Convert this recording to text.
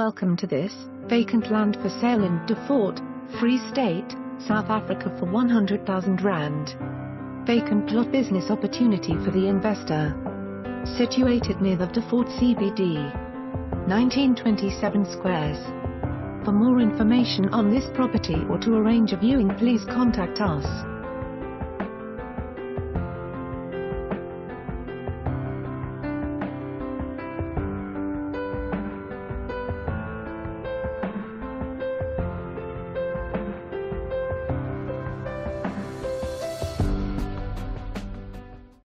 Welcome to this, vacant land for sale in Vredefort, Free State, South Africa for 100,000 Rand. Vacant plot business opportunity for the investor. Situated near the Vredefort CBD. 1927 squares. For more information on this property or to arrange a viewing please contact us.